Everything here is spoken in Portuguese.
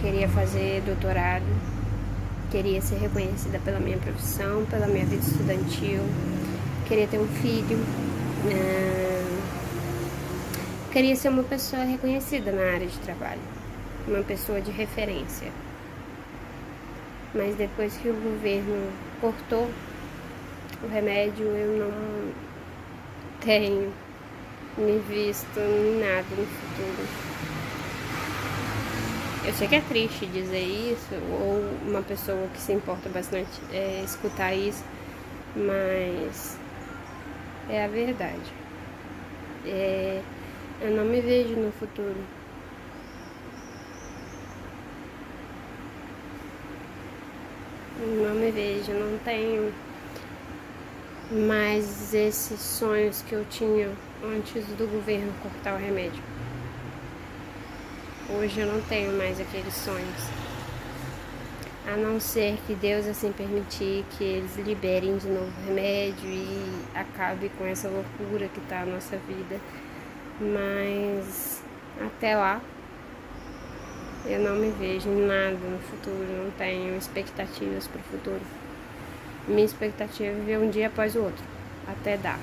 queria fazer doutorado, queria ser reconhecida pela minha profissão, pela minha vida estudantil, queria ter um filho, uh, queria ser uma pessoa reconhecida na área de trabalho, uma pessoa de referência. Mas depois que o governo cortou o remédio, eu não tenho me visto em nada no futuro. Eu sei que é triste dizer isso, ou uma pessoa que se importa bastante é, escutar isso, mas é a verdade. É, eu não me vejo no futuro. Não me vejo, não tenho mais esses sonhos que eu tinha antes do governo cortar o remédio. Hoje eu não tenho mais aqueles sonhos. A não ser que Deus assim permitir que eles liberem de novo remédio e acabe com essa loucura que tá a nossa vida. Mas até lá eu não me vejo em nada no futuro, não tenho expectativas para o futuro. Minha expectativa é viver um dia após o outro, até dar.